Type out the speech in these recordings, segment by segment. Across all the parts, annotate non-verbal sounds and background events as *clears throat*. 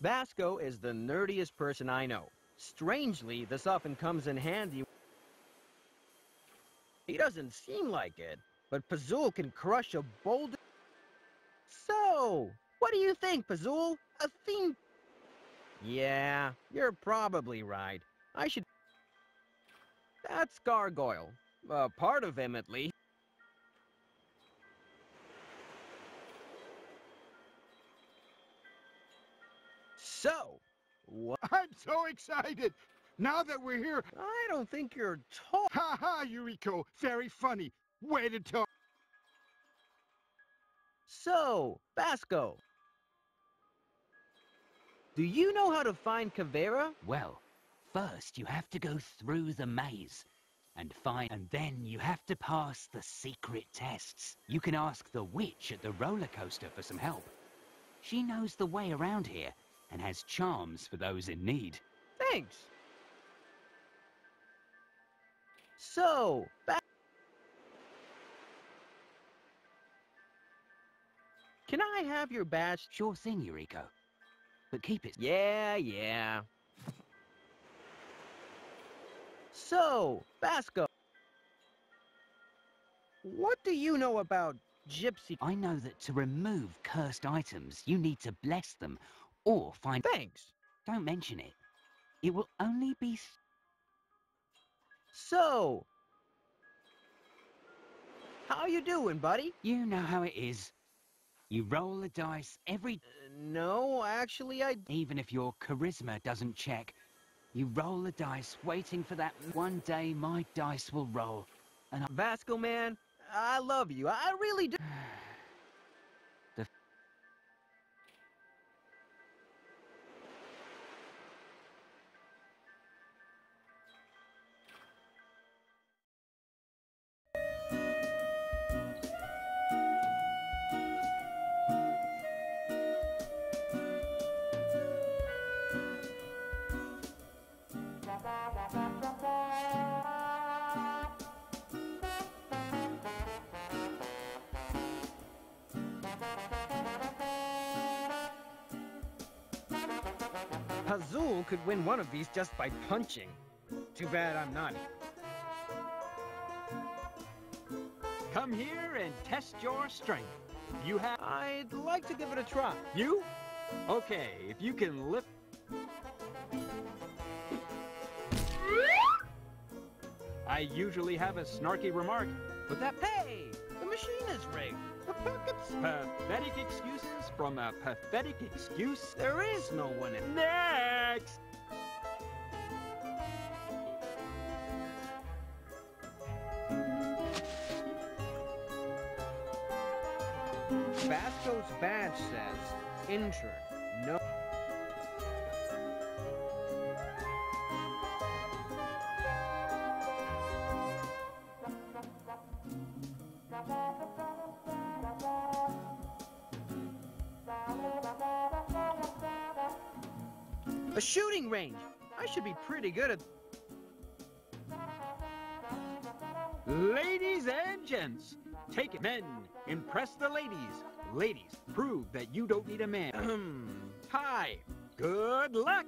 Vasco is the nerdiest person I know. Strangely, this often comes in handy. He doesn't seem like it, but Pazuul can crush a boulder. So, what do you think, Pazuul? A theme... Yeah, you're probably right. I should... That's Gargoyle. A part of him, at least. What? *laughs* I'm so excited. Now that we're here, I don't think you're tall. ha ha, Eurico, very funny. Way to talk. So, Vasco. Do you know how to find Caveira? Well, first you have to go through the maze and find, and then you have to pass the secret tests. You can ask the witch at the roller coaster for some help. She knows the way around here and has charms for those in need. Thanks. So, ba- Can I have your badge? Sure thing, Eurico. But keep it. Yeah, yeah. So, Vasco. What do you know about Gypsy? I know that to remove cursed items, you need to bless them or find. Thanks. Don't mention it. It will only be. s- So, how you doing, buddy? You know how it is. You roll the dice every. Uh, no, actually, I. Even if your charisma doesn't check, you roll the dice, waiting for that one day my dice will roll. And I. Vasco, man, I love you. I really do. *sighs* *sighs* *sighs* could win one of these just by punching. Too bad I'm not. Come here and test your strength. You have... I'd like to give it a try. You? Okay, if you can lift... I usually have a snarky remark, but that Hey, the machine is rigged. The pockets. pathetic excuses from a pathetic excuse. There is no one in. Next! Vasco's badge says injured. A shooting range. I should be pretty good at. Ladies and gents, take it. Men, impress the ladies. Ladies, prove that you don't need a man. *clears throat* Hi, good luck.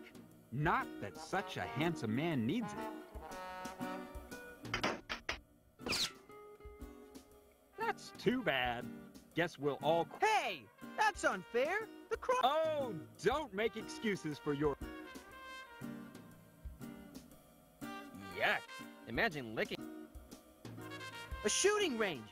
Not that such a handsome man needs it. That's too bad. Guess we'll all. hey, that's unfair. The cross. Oh, don't make excuses for your. Imagine licking. A shooting range.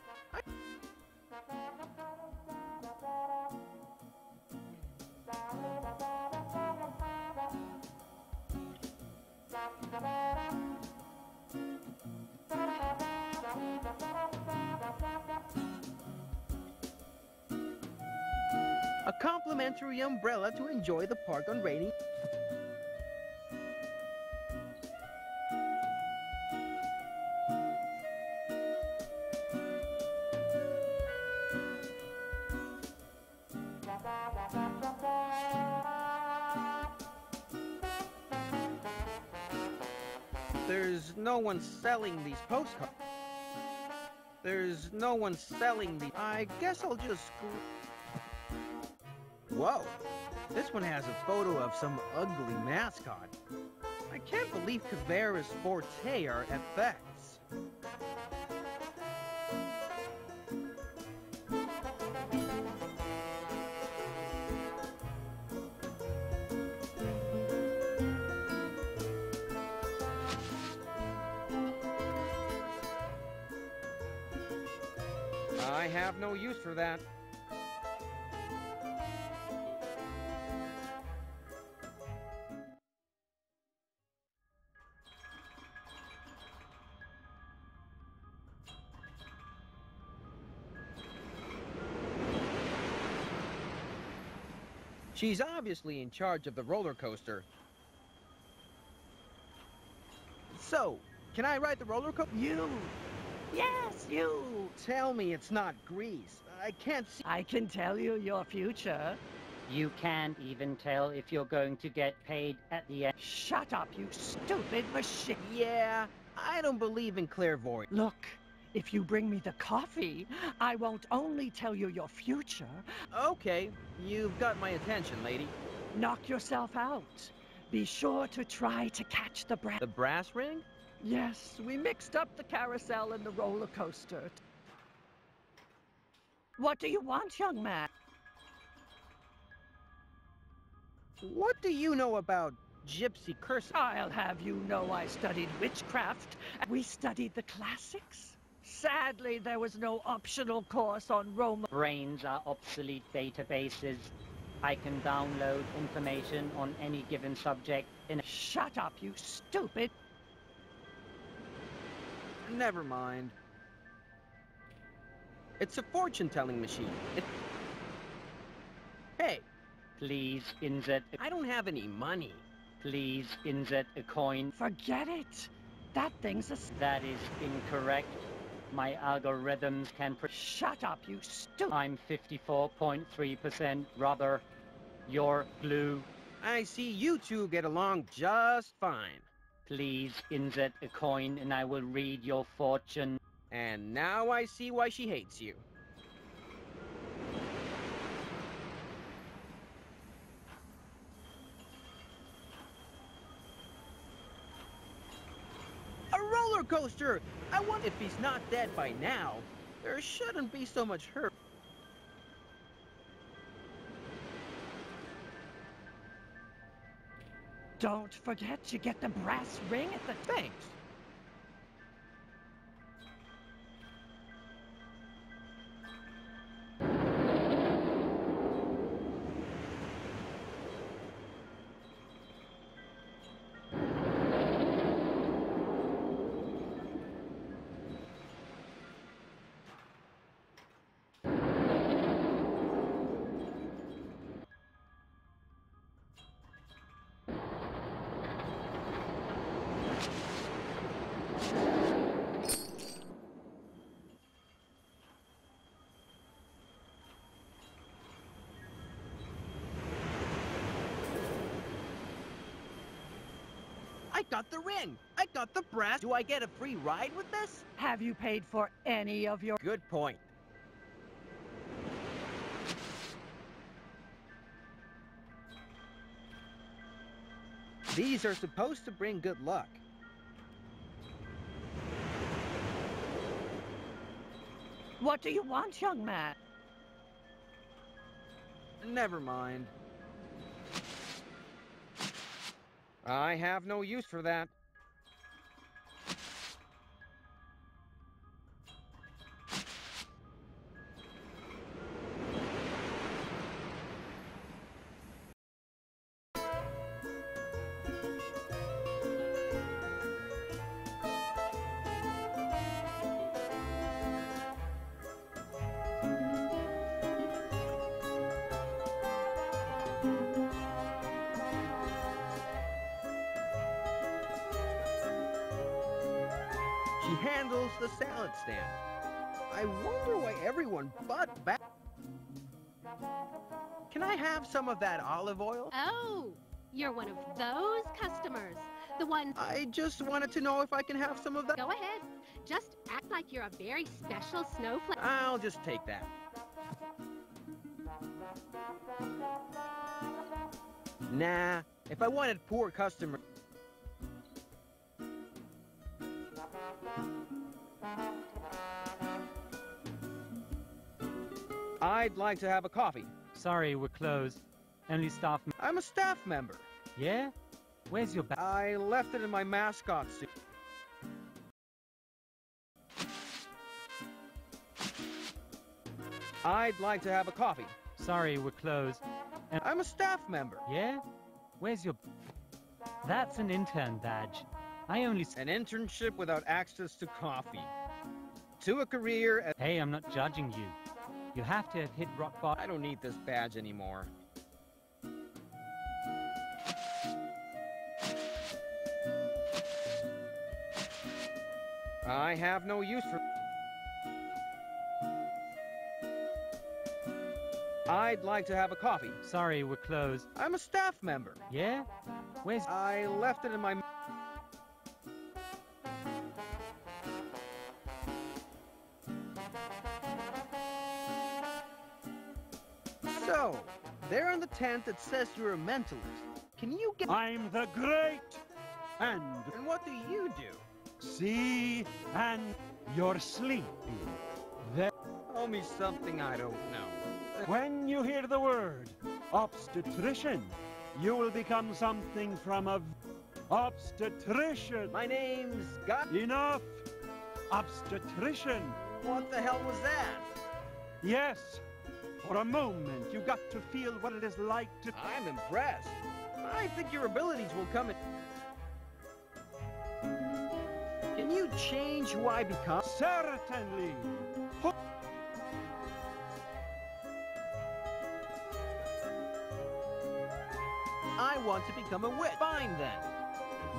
A complimentary umbrella to enjoy the park on rainy. One selling these postcards. There's no one selling the. I guess I'll just. Whoa, this one has a photo of some ugly mascot. I can't believe Caveira's forte are effects. She's obviously in charge of the roller coaster. So, can I ride the roller coaster? You! Yes, you! Tell me it's not grease. I can't see. I can tell you your future. You can't even tell if you're going to get paid at the end. Shut up, you stupid machine! Yeah, I don't believe in clairvoyance. Look, if you bring me the coffee, I won't only tell you your future, Okay, you've got my attention, lady. knock yourself out. Be sure to try to catch the breath. The brass ring? Yes, we mixed up the carousel and the roller coaster. What do you want, young man? What do you know about gypsy curses? I'll have you know I studied witchcraft. We studied the classics. Sadly, there was no optional course on Roman. Brains are obsolete databases. I can download information on any given subject in a Shut up, you stupid! Never mind. It's a fortune-telling machine. It... Hey, Please insert a, I don't have any money. please insert a coin. Forget it. That thing's a... That is incorrect. My algorithms can pre- Shut up, you stupid. I'm 54.3% rubber. You're glue. I see you two get along just fine. Please insert a coin and I will read your fortune. And now I see why she hates you. A roller coaster! I wonder if he's not dead by now. There shouldn't be so much hurt. Don't forget to get the brass ring at the. Thanks. Got the ring. I got the brass. Do I get a free ride with this? Have you paid for any of your. Good point. These are supposed to bring good luck. What do you want, young man? Never mind. I have no use for that. That olive oil? Oh, you're one of those customers. The ones. I just wanted to know if I can have some of that. Go ahead. Just act like you're a very special snowflake. I'll just take that. Nah, if I wanted poor customer... I'd like to have a coffee. Sorry, we're closed. Only staff. I'm a staff member. Yeah? Where's your bag? I left it in my mascot suit. I'd like to have a coffee. Sorry, we're closed. And I'm a staff member. Yeah? Where's your... That's an intern badge. I only... An internship without access to coffee. To a career as... Hey, I'm not judging you. You have to have hit rock bottom. I don't need this badge anymore. I have no use for... I'd like to have a coffee. Sorry, we're closed. I'm a staff member. Yeah? Where's... I left it in my... So, there in the tent it says you're a mentalist. Can you get... I'm the great and And what do you do? See and you're sleepy. Then Tell me something I don't know. when you hear the word obstetrician, you will become something from a obstetrician. My name's God. Enough! Obstetrician! What the hell was that? Yes! For a moment, you got to feel what it is like to. I'm impressed. I think your abilities will come in. Can you change who I become? Certainly! I want to become a witch. Fine then.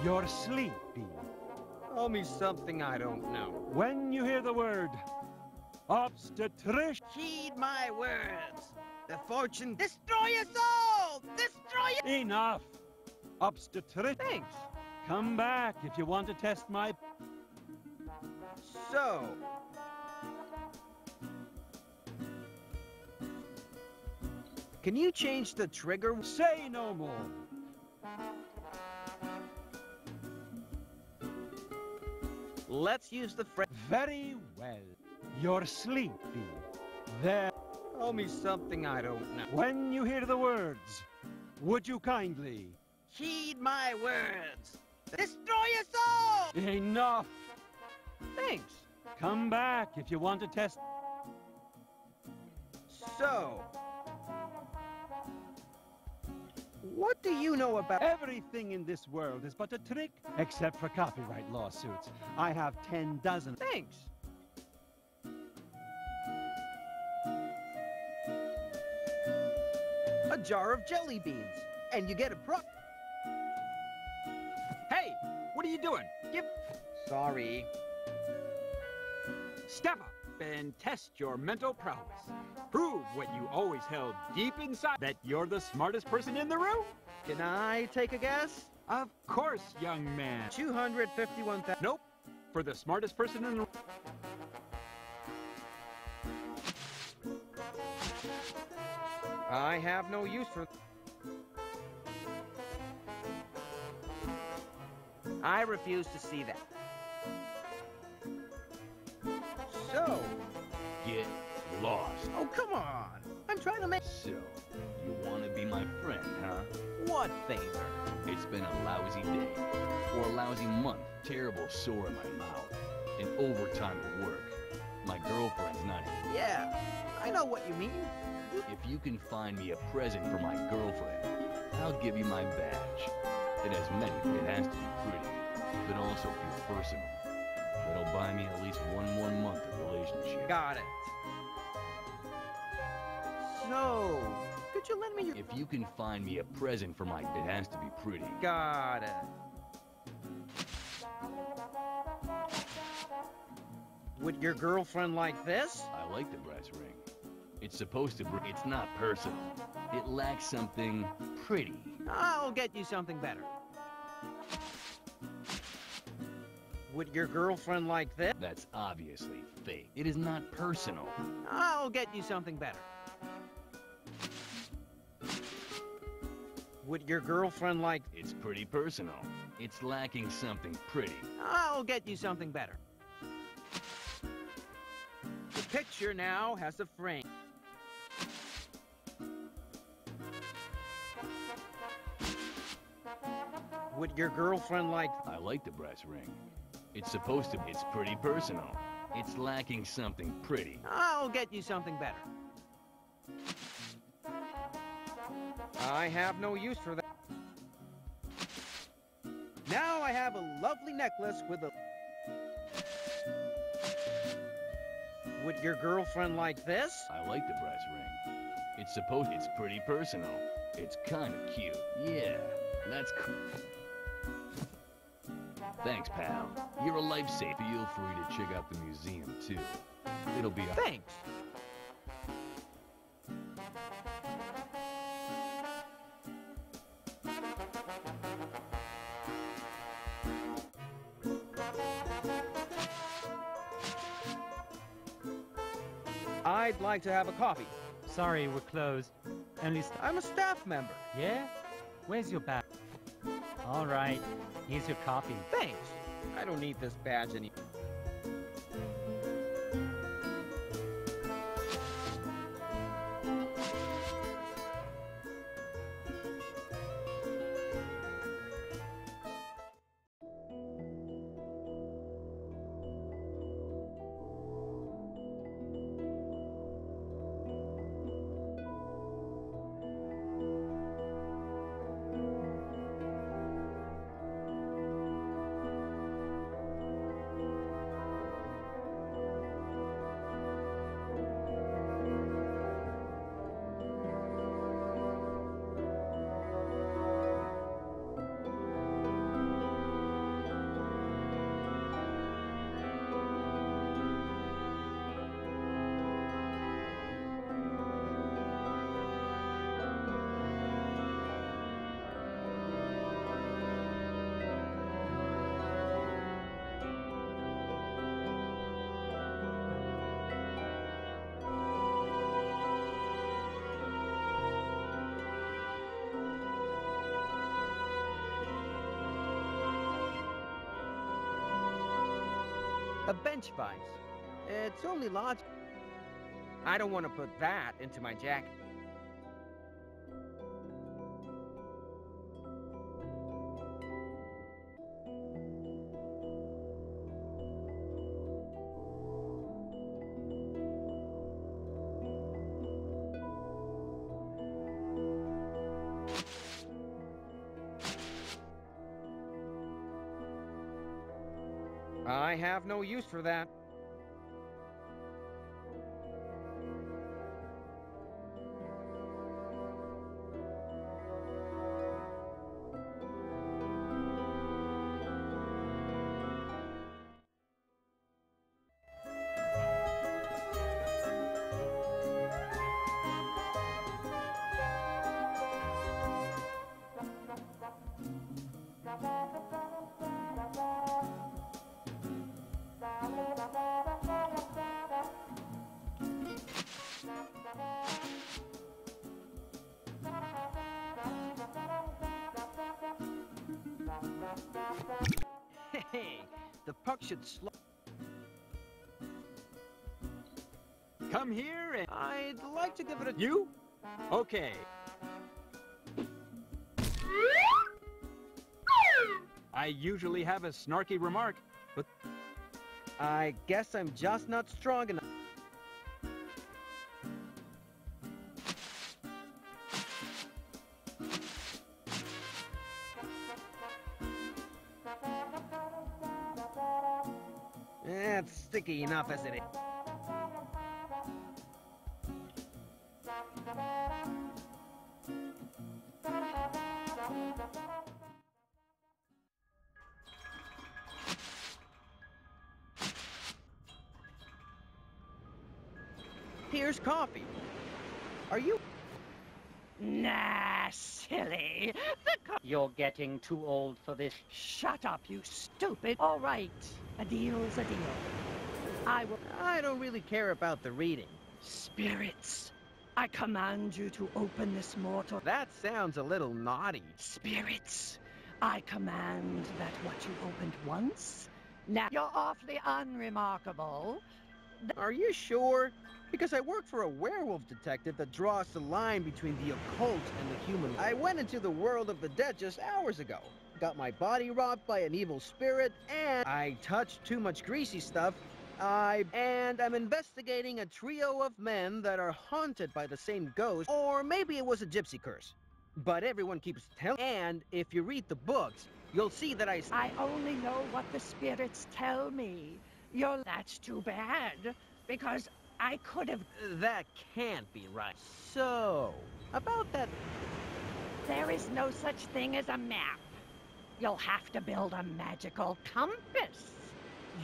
You're sleepy. Tell me something I don't know. When you hear the word obstetrician, Heed my words. The fortune destroy us all. Destroy us. enough! Obstetrician, Thanks. come back if you want to test my. So. Can you change the trigger? Say no more. Let's use the. Very well. You're sleepy. There. Tell me something I don't know. When you hear the words, would you kindly? Heed my words. Destroy us all. Enough! Thanks. Come back if you want to test. So. What do you know about? Everything in this world is but a trick, except for copyright lawsuits. I have ten dozen. Thanks. A jar of jelly beans, and you get a pro. Hey, what are you doing? Give. Sorry. Step up and test your mental prowess. Prove what you always held deep inside that you're the smartest person in the room. Can I take a guess? Of course, young man. 251,000. Nope. For the smartest person in the room. I have no use for. I refuse to see that. So, Get lost. oh come on! I'm trying to make So, you want to be my friend, huh? what favor? It's been a lousy day, or a lousy month, terrible sore in my mouth, and overtime at work. My girlfriend's not here. Yeah, I know what you mean. If you can find me a present for my girlfriend, I'll give you my badge. It has many, it has to be pretty, but also feel personal. That'll buy me at least one more month of relationship. Got it. So, could you lend me your? If you can find me a present for my, it has to be pretty. Got it. Would your girlfriend like this? I like the brass ring. It's supposed to bring. It's not personal. It lacks something pretty. I'll get you something better. Would your girlfriend like that? That's obviously fake. It is not personal. I'll get you something better. Would your girlfriend like... It's pretty personal. It's lacking something pretty. I'll get you something better. The picture now has a frame. Would your girlfriend like... I like the brass ring. It's supposed to be. It's pretty personal. It's lacking something pretty. I'll get you something better. I have no use for that. Now I have a lovely necklace with a... Would your girlfriend like this? I like the brass ring. It's supposed... It's pretty personal. It's kind of cute. Yeah, that's cool. Thanks, pal. You're a lifesaver. Feel free to check out the museum, too. It'll be... a- Thanks. I'd like to have a coffee. Sorry, we're closed. At least... I'm a staff member. Yeah? Where's your badge? All right, here's your copy. Thanks. I don't need this badge anymore. A bench vise. It's only logic. I don't want to put that into my jacket. Have no use for that. Okay. I usually have a snarky remark, but I guess I'm just not strong enough. Eh, it's sticky enough as it is. Nah, silly. The co- You're getting too old for this. Shut up, you stupid. All right, a deal's a deal. I will... I don't really care about the reading. Spirits. I command you to open this mortal. That sounds a little naughty. Spirits, I command that what you opened once. Now you're awfully unremarkable. Are you sure? Because I work for a werewolf detective that draws the line between the occult and the human. I went into the world of the dead just hours ago. Got my body robbed by an evil spirit, and I touched too much greasy stuff. I and I'm investigating a trio of men that are haunted by the same ghost, or maybe it was a gypsy curse. But everyone keeps telling. And if you read the books, you'll see that I. I only know what the spirits tell me. You're. That's too bad, because I could have. That can't be right. So, about that. There is no such thing as a map. You'll have to build a magical compass.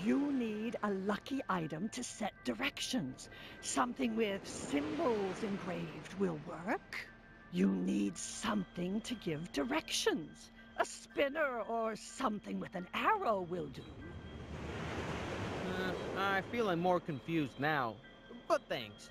You need a lucky item to set directions. Something with symbols engraved will work. You need something to give directions. A spinner or something with an arrow will do. Uh, I feel I'm more confused now. But thanks.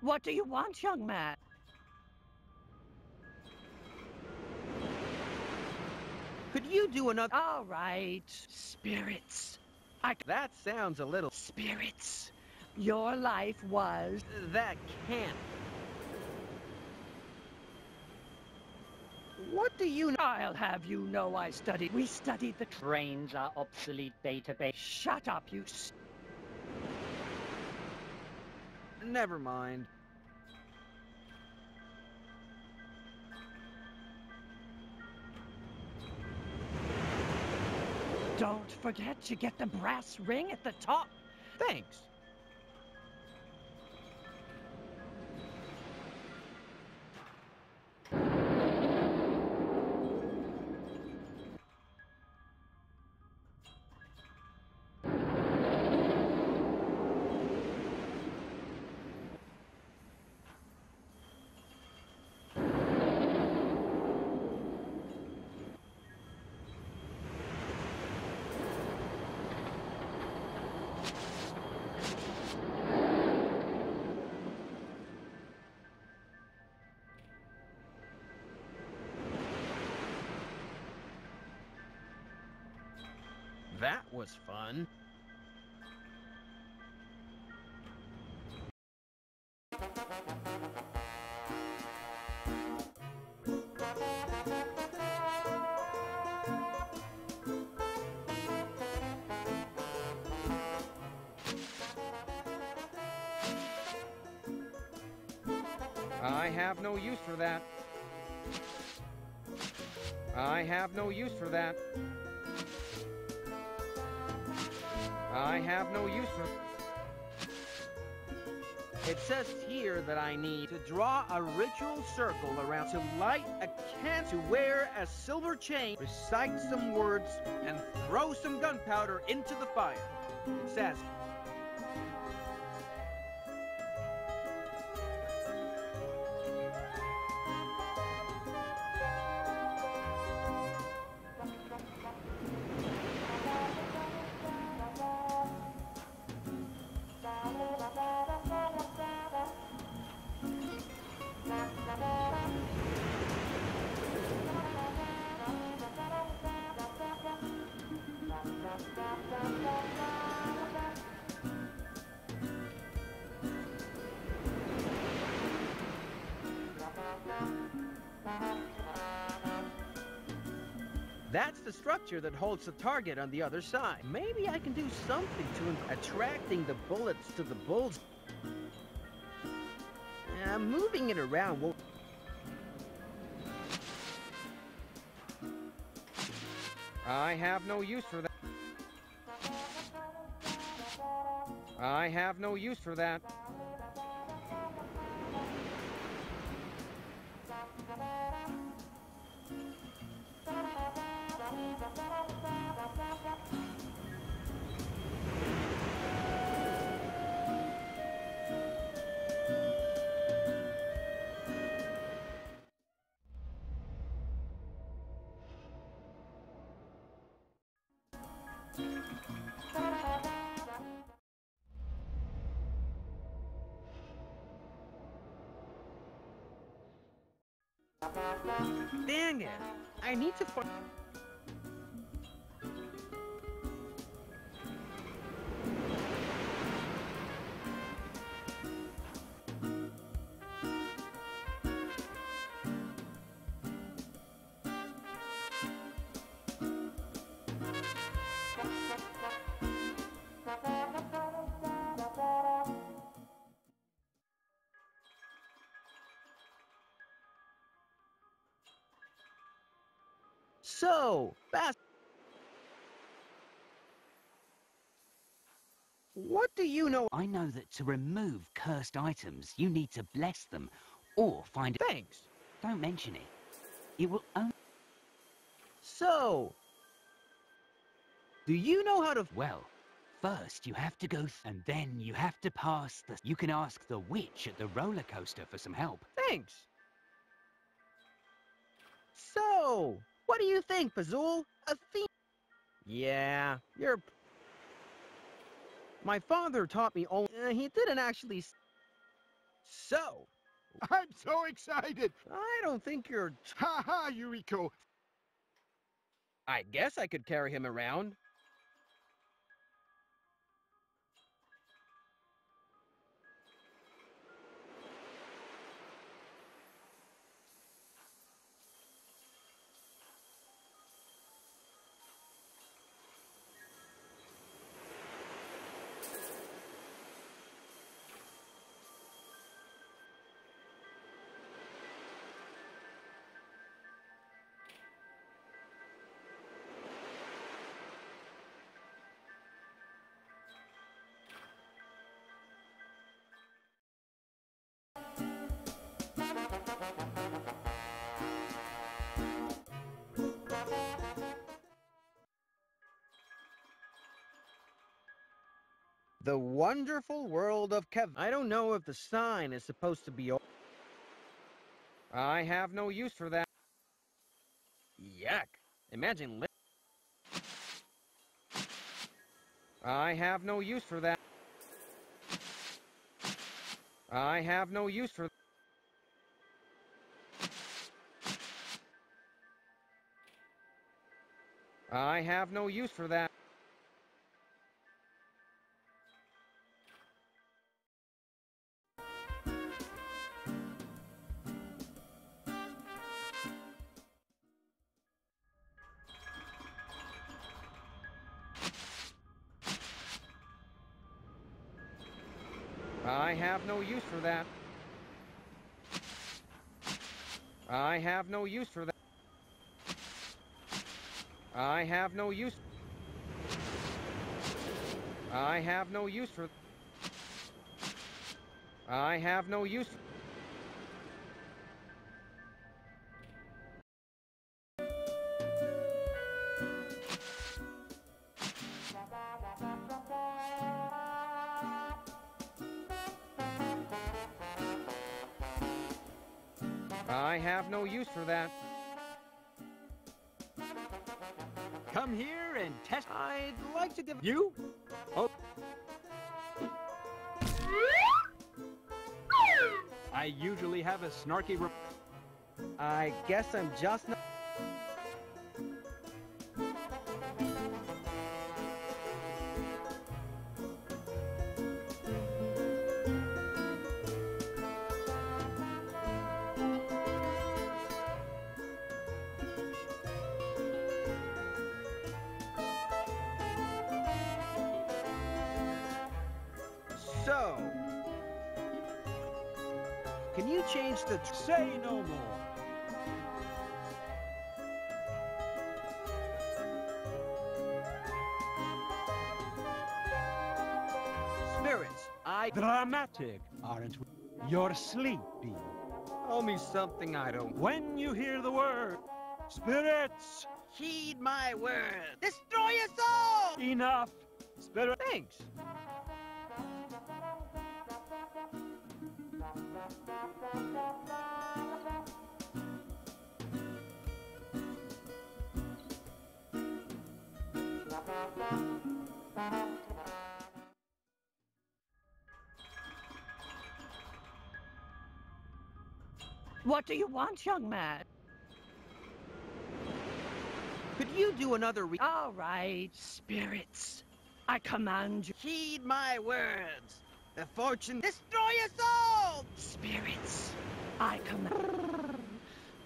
What do you want, young man? Could you do another? All right. Spirits. I... That sounds a little... Spirits. Your life was... That can't. What do you know? I'll have you know I studied... We studied the... trains are obsolete database. Shut up, you... Never mind. Don't forget to get the brass ring at the top. Thanks. Was fun. I have no use for that. I have no use for that. I have no use for... It says here that I need to draw a ritual circle around to light a can to wear a silver chain, recite some words, and throw some gunpowder into the fire. It says... That's the structure that holds the target on the other side. Maybe I can do something to attracting the bullets to the bulls. Uh, moving it around won't... I have no use for that. I have no use for that. Dang it! I need to find. Do you know? I know that to remove cursed items, you need to bless them or find a... Thanks. Don't mention it. It will only... So, do you know how to? Well, first you have to go th- and then you have to pass the... You can ask the witch at the roller coaster for some help. Thanks. So, what do you think, Pazuul? A theme? Yeah, you're. My father taught me only. Uh, he didn't actually. s- So, I'm so excited! I don't think you're. Ha ha, Eurico! I guess I could carry him around. The wonderful world of Kev. I don't know if the sign is supposed to be. I have no use for that. Yuck. Imagine I have no use for that. I have no use for I have no use for that. Have no use. I have no use for. I have no use. I have no use for that. Come here and test I'd like to give. you. Oh. I usually have a snarky. I guess I'm just not. Dramatic, aren't we? You're sleepy. tell me something I don't. When you hear the word spirits, Heed my word. Destroy us all. enough. Spirit. Thanks. Thank you. What do you want, young man? Could you do another re- All right, spirits. I command you. Heed my words. The fortune destroy us all! Spirits. I command.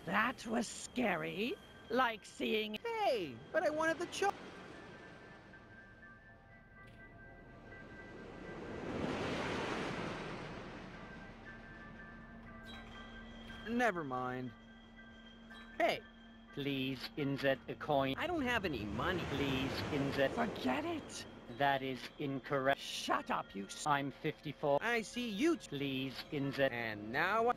That was scary. Like seeing. Hey, but I wanted the cho- Never mind. Hey, Please insert a coin. I don't have any money. Please insert. Forget it. That is incorrect. Shut up, you. I'm 54. I see you. Please insert. And now I-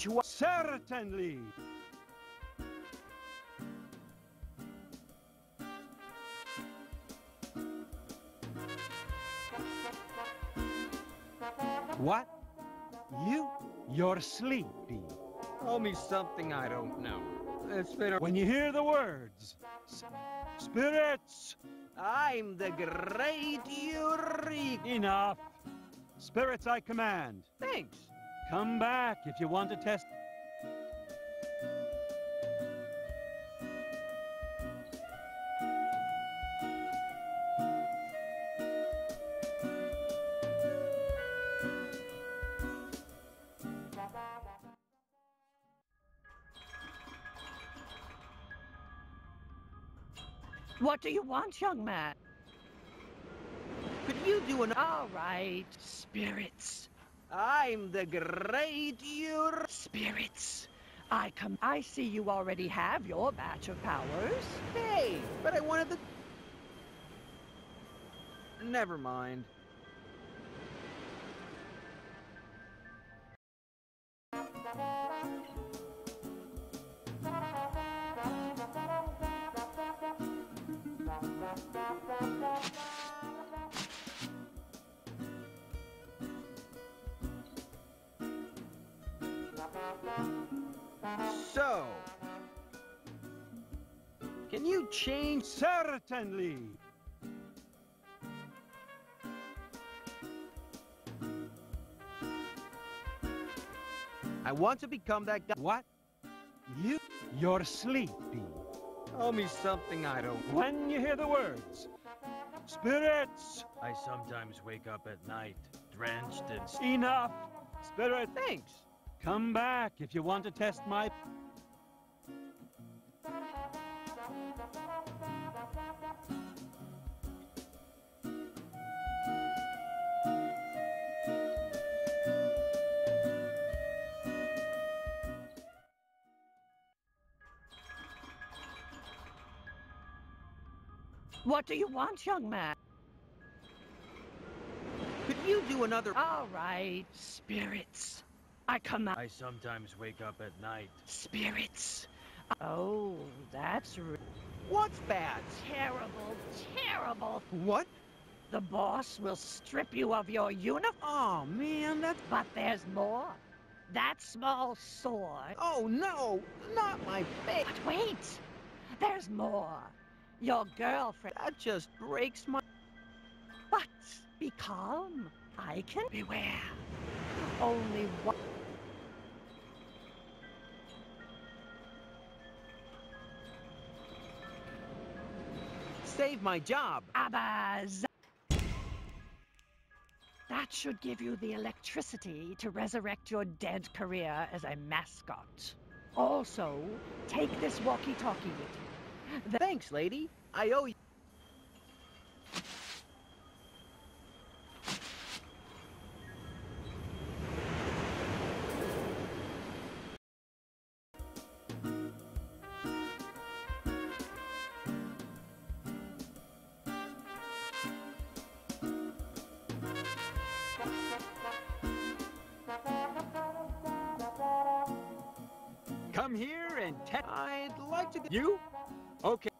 Certainly. What? You? You're sleepy. Tell me something I don't know. Uh, it's been. When you hear the words, spirits, I'm the great Eureka. enough. Spirits I command. Thanks. Come back if you want to test. What do you want, young man? Could you do an... All right, spirits. I'm the great Eureka. Spirits. I come. I see you already have your batch of powers. Hey, but I wanted the... Never mind. So, can you change? Certainly. I want to become that guy. What? You? You're sleepy. Tell me something I don't. When you hear the words, spirits, I sometimes wake up at night, drenched and. enough. Spirit, Thanks. Come back if you want to test my. What do you want, young man? Could you do another? All right, spirits. I command. I sometimes wake up at night. Spirits. Oh, that's r- What's bad? terrible, terrible. What? The boss will strip you of your uniform. Oh man, that's. But there's more. That small sword. Oh no, not my face. But wait, there's more. Your girlfriend. That just breaks my. But be calm. I can beware. Only one. Save my job. Abaz. That should give you the electricity to resurrect your dead career as a mascot. Also, take this walkie-talkie with you. Thanks, lady. I owe you. to You? Okay.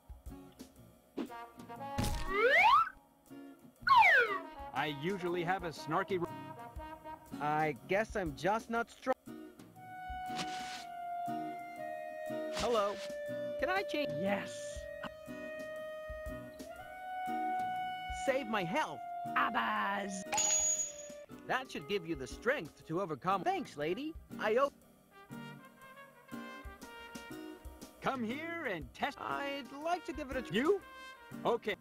I usually have a snarky- I guess I'm just not strong- Hello? Can I change- Yes! Save my health! Abbas! That should give you the strength to overcome- Thanks, lady! I hope- Come here and test... I'd like to give it a try. You? Okay.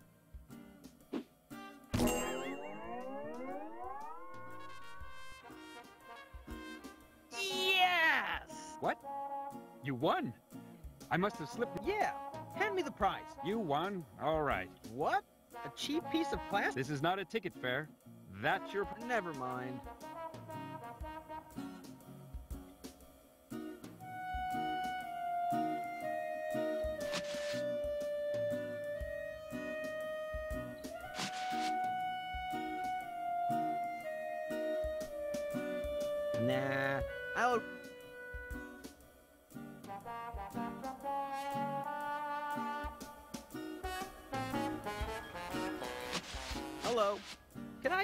Yes! What? You won? I must have slipped... Yeah. Hand me the prize. You won? All right. What? A cheap piece of plastic? This is not a ticket fare. That's your... Never mind.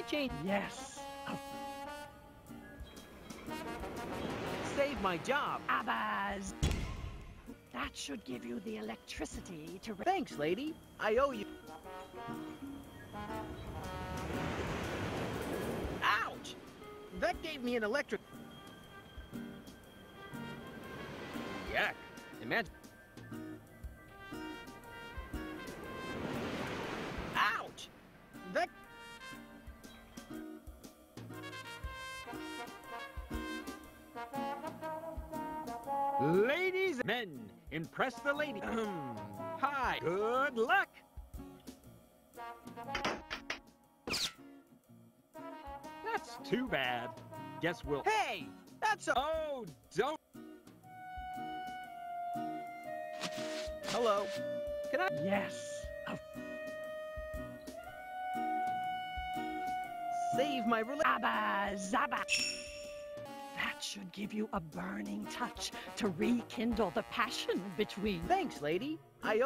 Can I change? Yes. Save my job. Abaz. That should give you the electricity to... Thanks, lady. I owe you. Ouch! That gave me an electric... Yuck. Imagine... impress the lady. *clears throat* Hi. Good luck. That's too bad. Guess we'll... Hey! That's a... Oh, don't... Hello. Can I... Yes. Oh. Save my rela- Abazaba. Should give you a burning touch to rekindle the passion between... Thanks, lady. I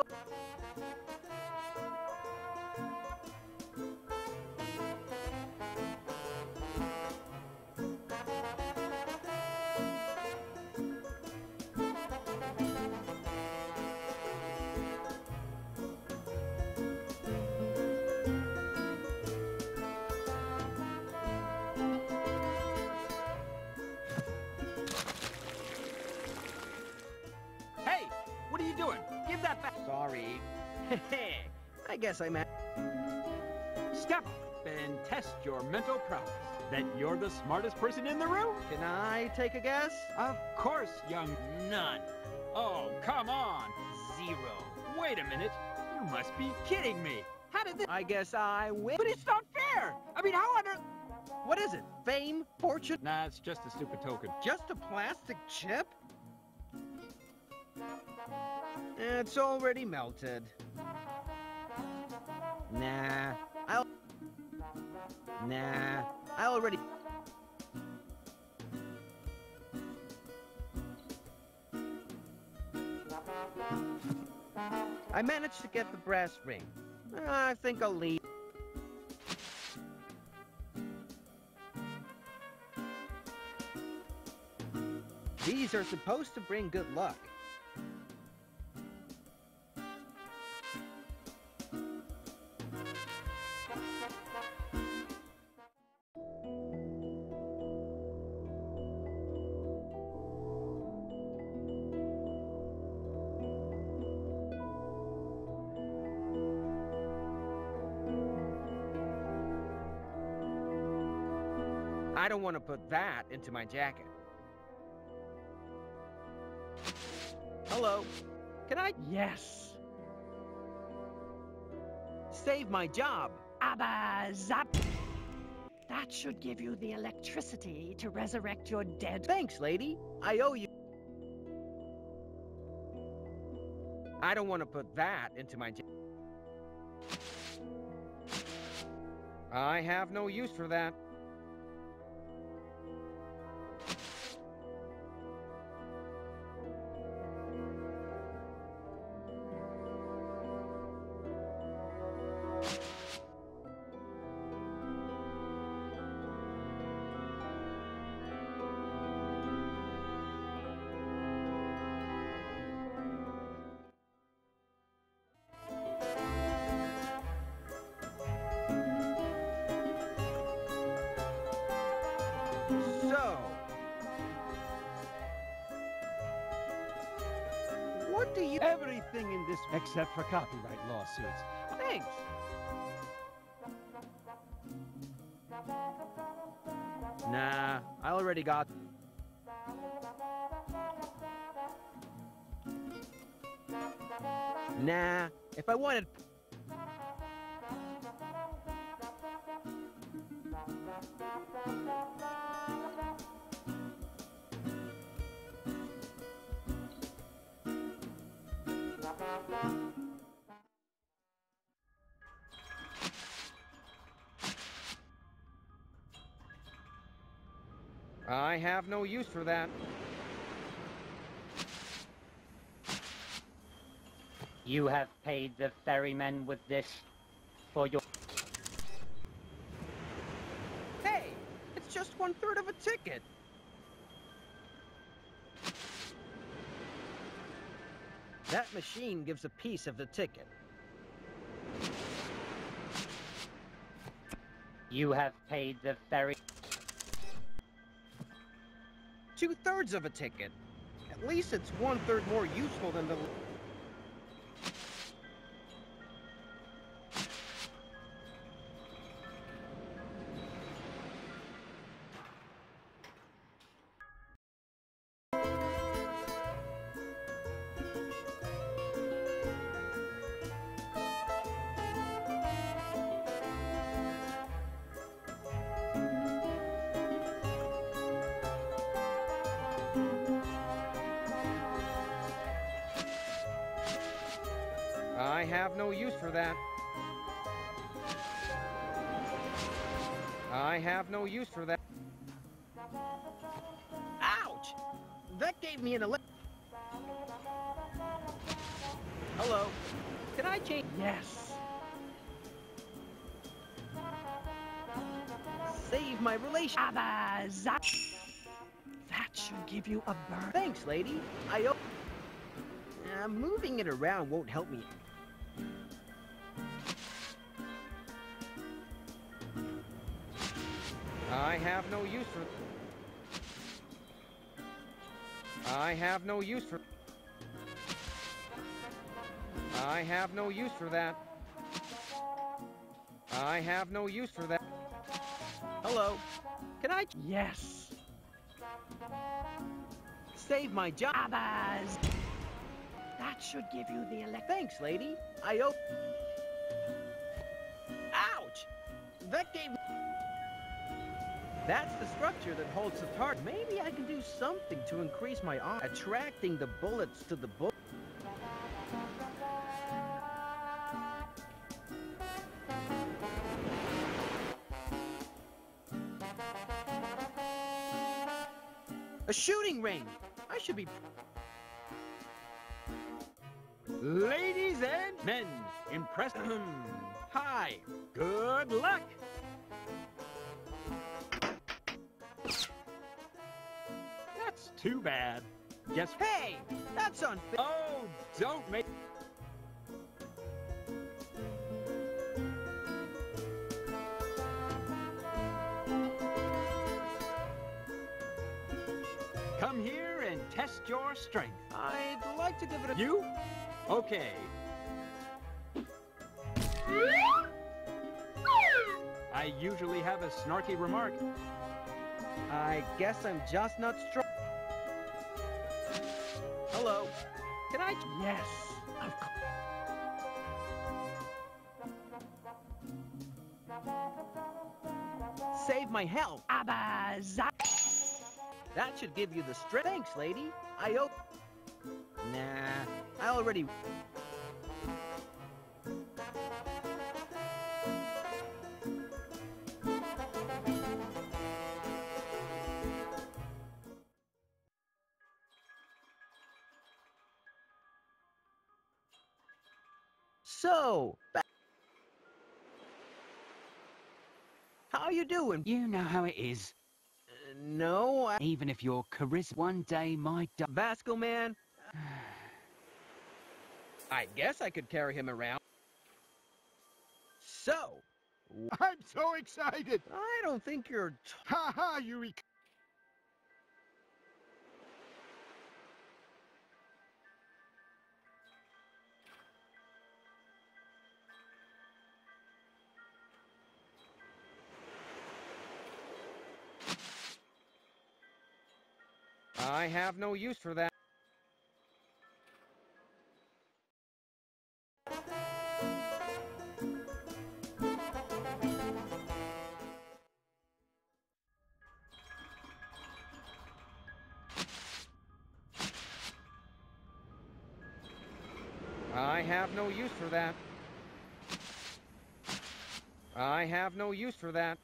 Step up and test your mental prowess. That you're the smartest person in the room? Can I take a guess? Of course, young... nun. Oh, come on. Zero. Wait a minute. You must be kidding me. How did this... I guess I win. But it's not fair. I mean, how on earth... What is it? Fame? Fortune? Nah, it's just a stupid token. Just a plastic chip? It's already melted. Nah, I'll... Nah, I already... I managed to get the brass ring. Uh, I think I'll leave. These are supposed to bring good luck. Want to put that into my jacket. Hello. Can I Yes. save my job? Abazap. That should give you the electricity to resurrect your dead... Thanks, lady. I owe you. I don't want to put that into my jacket. I have no use for that. Except for copyright lawsuits. Thanks. Nah, I already got... Nah, if I wanted... I have no use for that. You have paid the ferrymen with this for your... Hey, it's just one third of a ticket. That machine gives a piece of the ticket. You have paid the ferry... Two thirds of a ticket. At least it's one third more useful than the... have no use for that. I have no use for that. Ouch! That gave me an ele- Hello. Can I change? Yes. Save my relation. That should give you a burn. Thanks, lady. I. Uh, moving it around won't help me. I have no use for... I have no use for... I have no use for that. I have no use for that. Hello. Can I... Yes. Save my job. Abaz. That should give you the elect. Thanks, lady. I o- Ouch! That gave That's the structure that holds the target. Maybe I can do something to increase my arm. Attracting the bullets to the bull. A shooting range. I should be. Ladies and men, impressed. *clears throat* Hi, good luck. Too bad. Guess Hey, that's unfair. Oh, don't make. Come here and test your strength. I'd like to give it a. You? Okay. I usually have a snarky remark. I guess I'm just not strong. Can Yes. Of course. Save my health. Abaza. That should give you the strength. Thanks, lady. I hope. Nah, I already. How you? You know how it is. Uh, no, I... Even if your charisma one day might die. Vasco man. *sighs* I guess I could carry him around. So, I'm so excited. I don't think you're. T- Ha ha, Eureka. I have no use for that. I have no use for that. I have no use for that.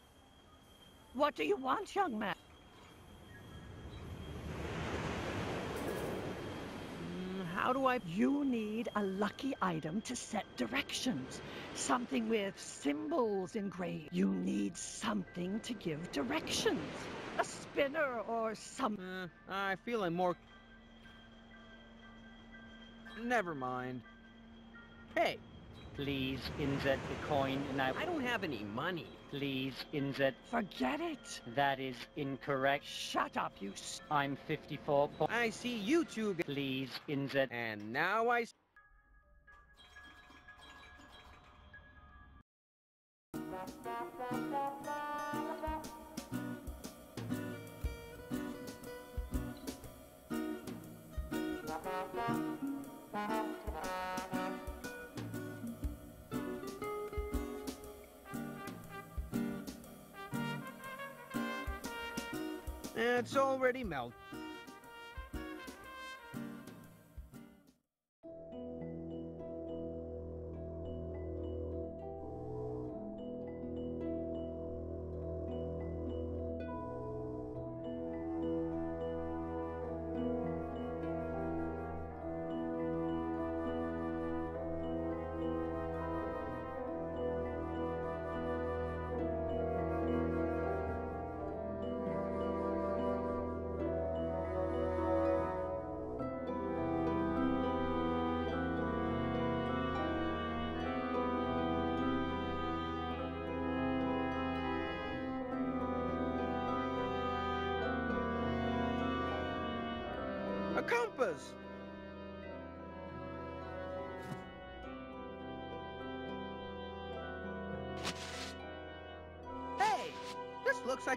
What do you want, young man? Mm, How I... You need a lucky item to set directions. Something with symbols engraved. You need something to give directions. A spinner or some... Uh, I feel I'm more... Never mind. Hey, Please insert the coin now. I don't have any money. Please insert. Forget it. That is incorrect. Shut up, you... s- I'm 54 po- I see you two Please insert. And now I... It's already melted.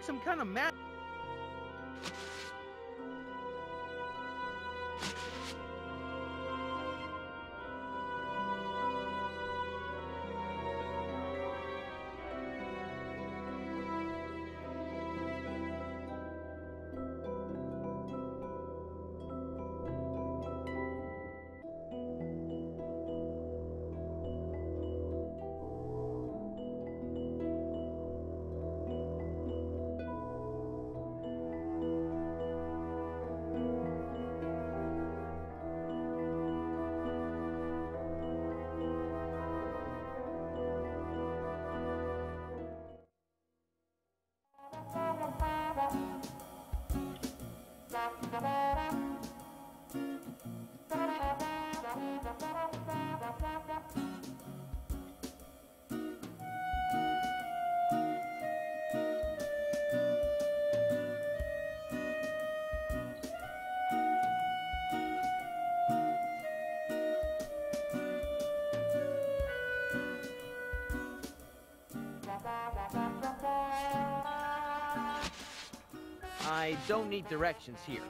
Some kind of map. I don't need directions here.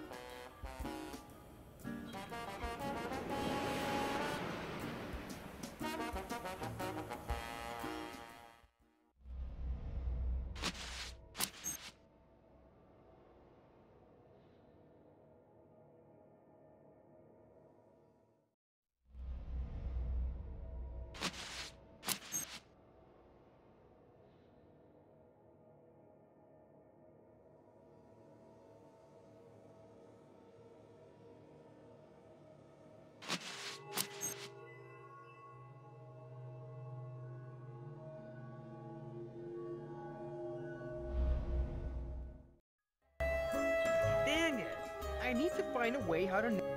How to...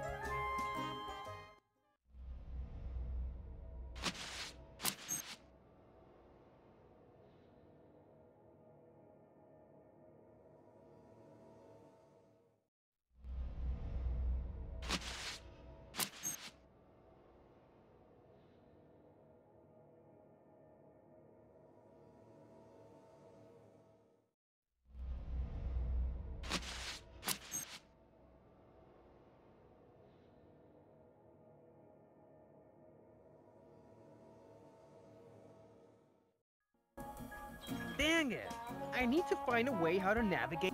Dang it! I need to find a way how to navigate.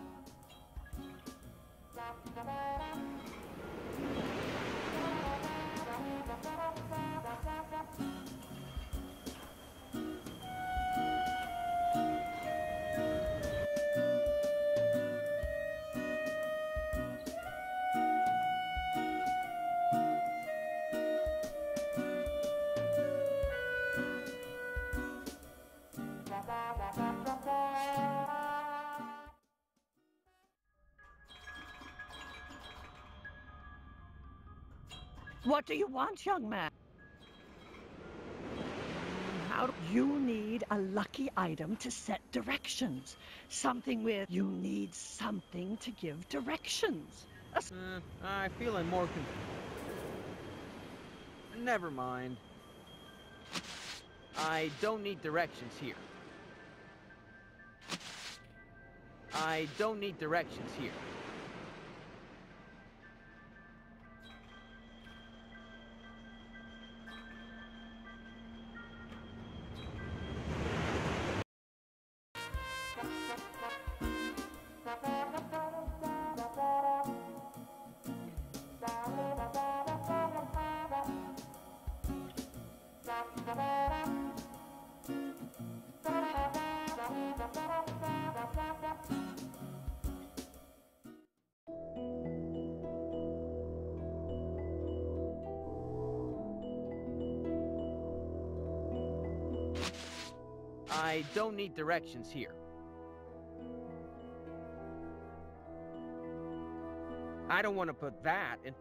Do you want, young man? How you need a lucky item to set directions. Something with you need something to give directions. Uh, I feel I'm more con- Never mind. I don't need directions here. I don't need directions here. Need directions here. I don't want to put that in.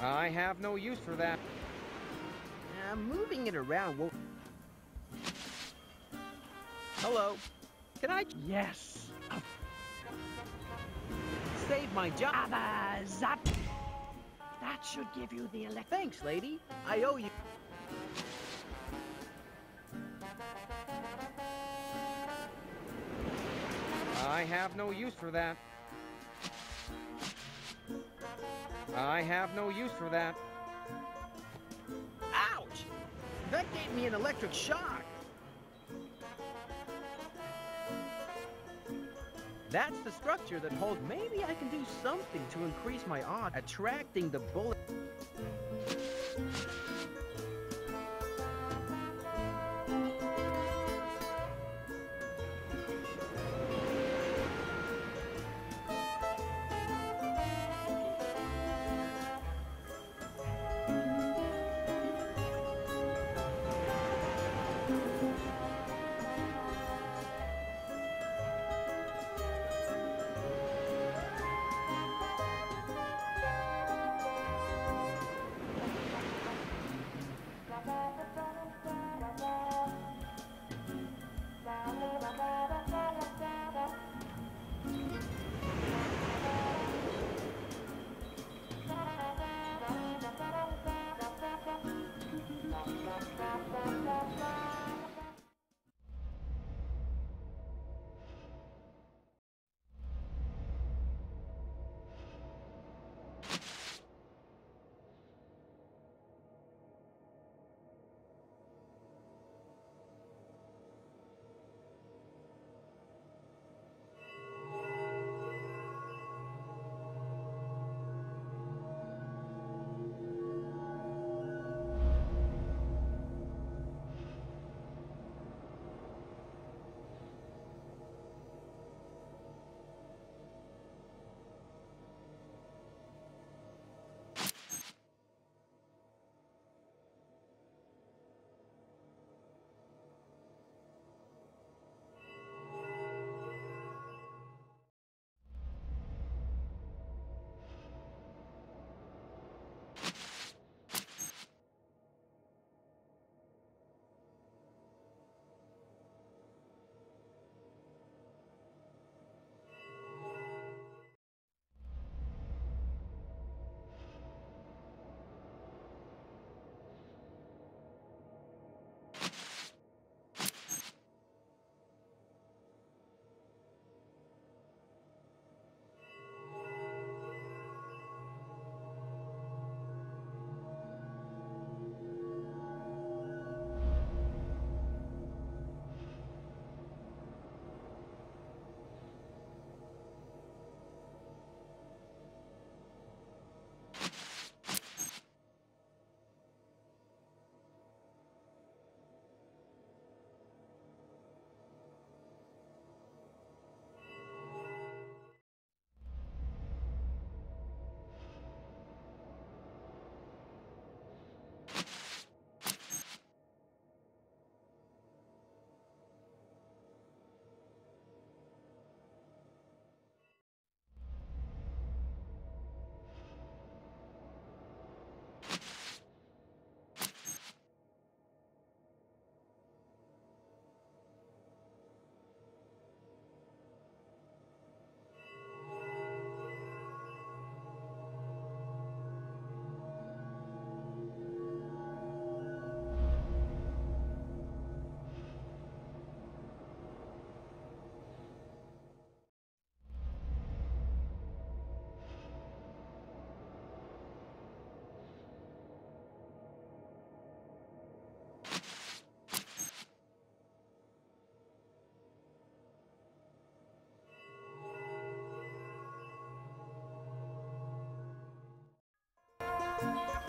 I have no use for that. Uh, moving it around will. Hello. Can I yes. save my job? Abba zap. That should give you the elect. Thanks, lady. I owe you. I have no use for that. I have no use for that. Ouch! That gave me an electric shock. That's the structure that holds. Maybe I can do something to increase my odds attracting the bullet.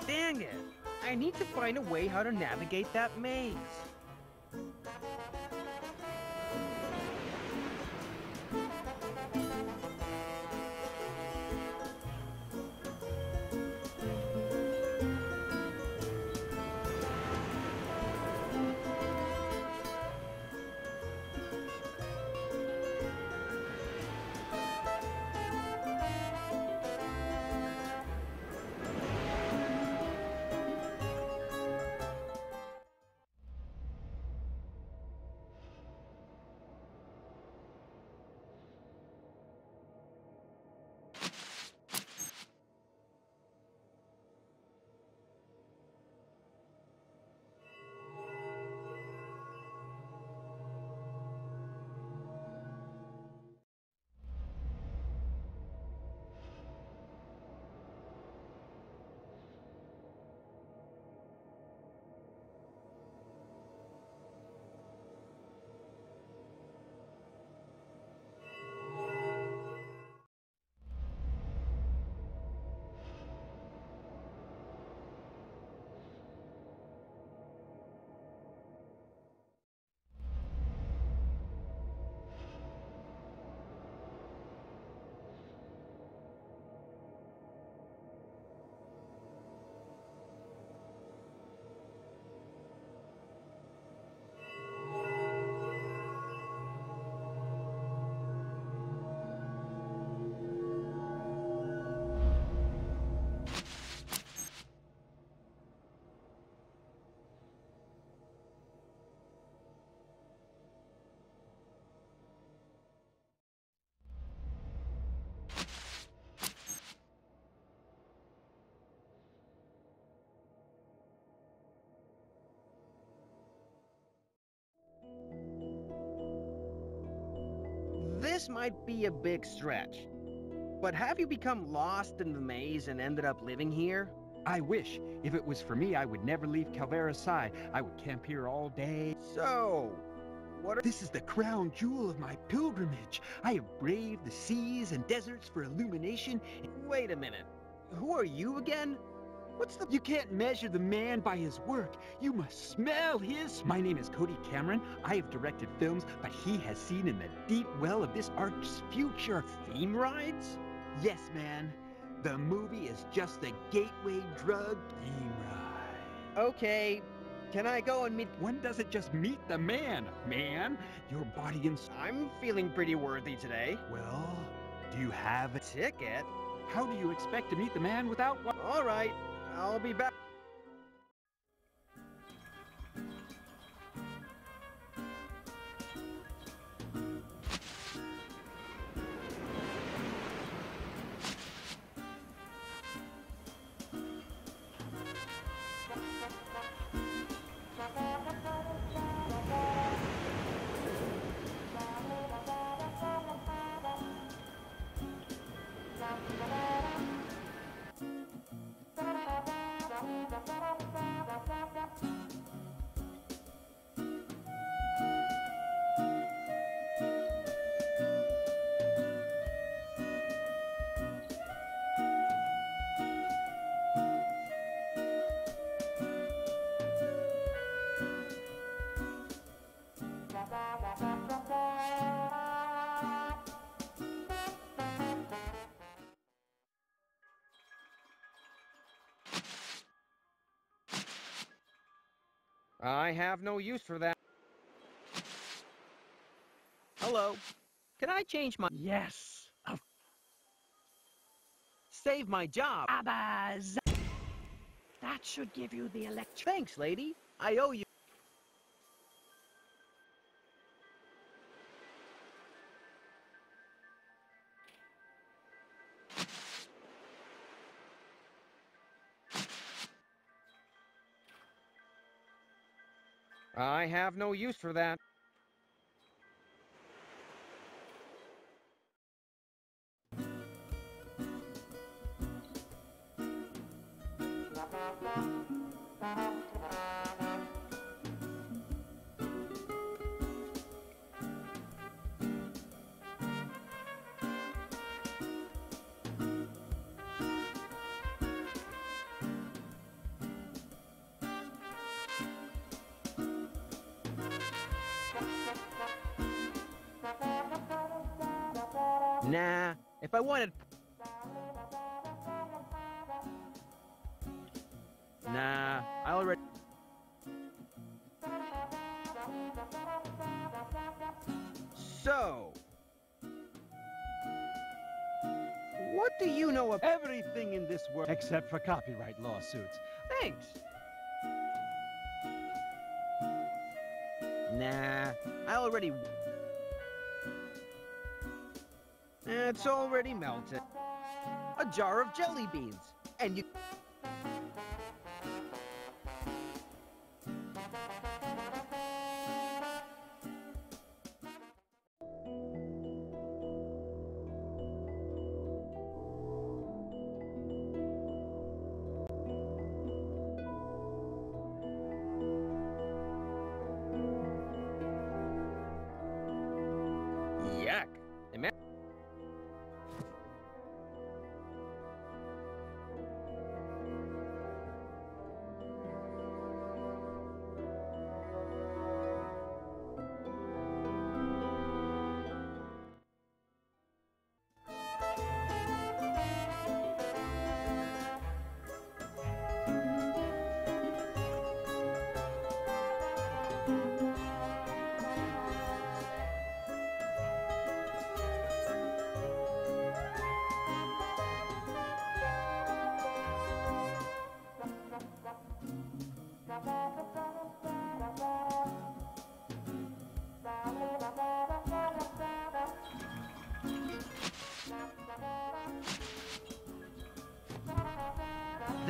Dang it! I need to find a way how to navigate that maze. This might be a big stretch. But have you become lost in the maze and ended up living here? I wish. If it was for me, I would never leave Caveira's Psi. I would camp here all day. So, what are... This is the crown jewel of my pilgrimage. I have braved the seas and deserts for illumination. Wait a minute. Who are you again? What's the... You can't measure the man by his work. You must smell his... My name is Cody Cameron. I have directed films, but he has seen in the deep well of this art's future. Theme rides? Yes, man. The movie is just a gateway drug theme ride. Okay. Can I go and meet... One doesn't just meet the man, man. Your body and... I'm feeling pretty worthy today. Well, do you have a ticket? How do you expect to meet the man without one? All right. I'll be back. Bye. I have no use for that. Hello. Can I change my... Yes. Of... Save my job. Abaz. That should give you the electric... Thanks, lady. I owe you... I have no use for that. Wanted... Nah, I already... So... What do you know of Everything in this world, except for copyright lawsuits. Thanks. Nah, I already... It's already melted. A jar of jelly beans. And you...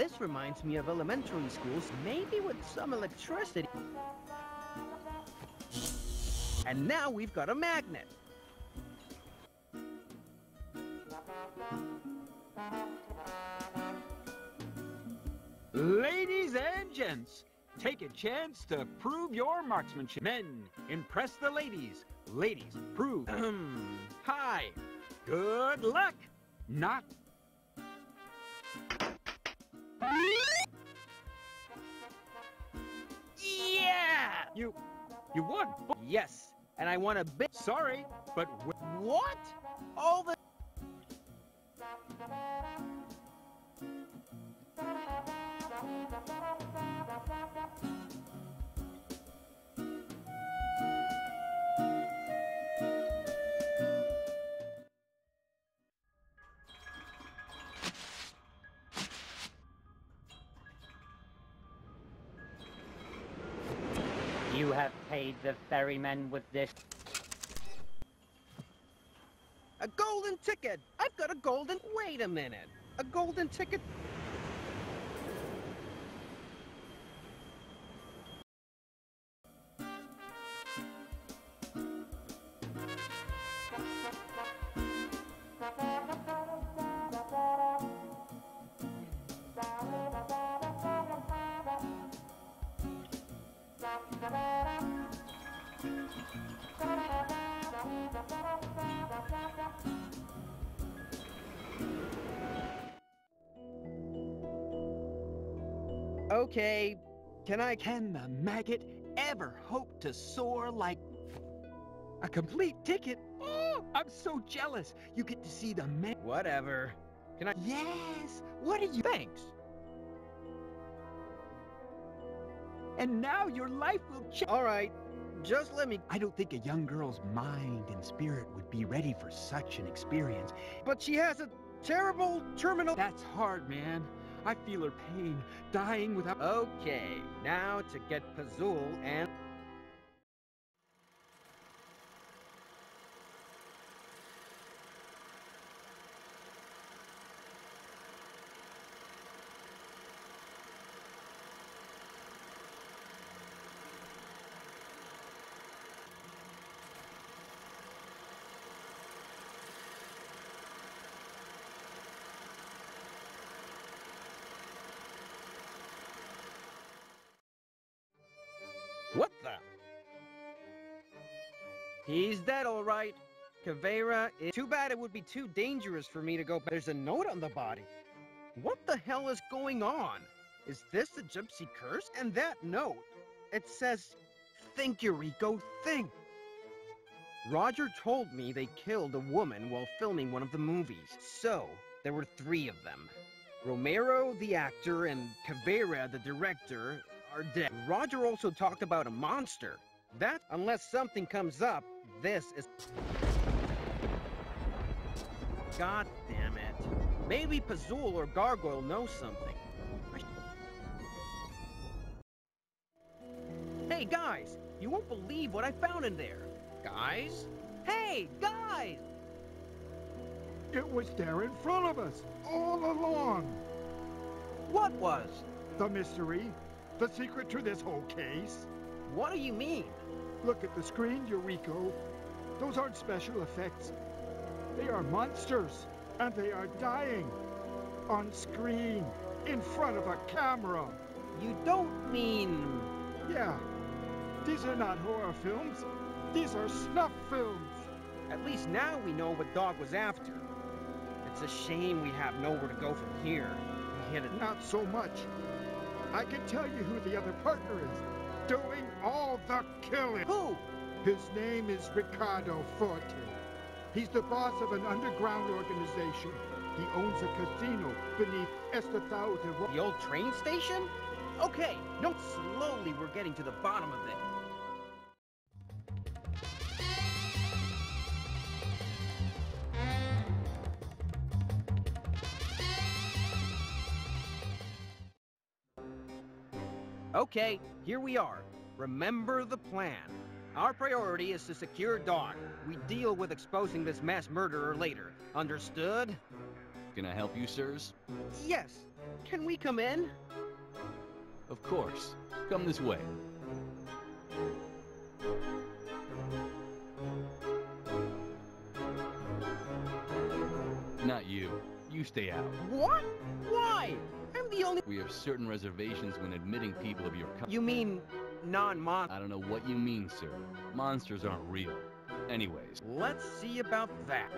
This reminds me of elementary schools, maybe with some electricity. And now we've got a magnet. Ladies and gents, take a chance to prove your marksmanship. Men, impress the ladies. Ladies, prove. *clears throat* Hi. Good luck. Not. Yeah! You. You won. Yes, and I want a bit. Sorry, but. What? All the. Paid the ferryman with this. A golden ticket! I've got a golden. Wait a minute. A golden ticket. *laughs* Okay, can I? Can the maggot ever hope to soar like a complete ticket? Oh, I'm so jealous. You get to see the man. Whatever. Can I? Yes. What are you? Thanks. And now your life will change. All right, just let me. I don't think a young girl's mind and spirit would be ready for such an experience. But she has a terrible terminal. That's hard, man. I feel her pain, dying without. Okay, now to get Pazuul and. He's dead, all right. Caveira is... Too bad it would be too dangerous for me to go... There's a note on the body. What the hell is going on? Is this the gypsy curse? And that note, it says, Think, Eurico, think. Roger told me they killed a woman while filming one of the movies. So, there were three of them. Romero, the actor, and Caveira, the director, are dead. Roger also talked about a monster. That, unless something comes up, this is... God damn it. Maybe Pazuul or Gargoyle know something. Hey, guys! You won't believe what I found in there. Guys? Hey, guys! It was there in front of us, all along. What was? The mystery, the secret to this whole case. What do you mean? Look at the screen, Eurico. Those aren't special effects. They are monsters, and they are dying. On screen, in front of a camera. You don't mean... Yeah. These are not horror films. These are snuff films. At least now we know what Dog was after. It's a shame we have nowhere to go from here. We hit it. Not so much. I can tell you who the other partner is. Doing all the killing. Who? His name is Ricardo Forte. He's the boss of an underground organization. He owns a casino beneath Estatao de... The old train station? Okay, no, slowly we're getting to the bottom of it. Okay, here we are. Remember the plan. Our priority is to secure Dog. We deal with exposing this mass murderer later. Understood? Can I help you, sirs? Yes. Can we come in? Of course. Come this way. Not you. You stay out. What? Why? I'm the only- We have certain reservations when admitting people of your. You mean non-mon- I don't know what you mean, sir. Monsters aren't real. Anyways. Let's see about that.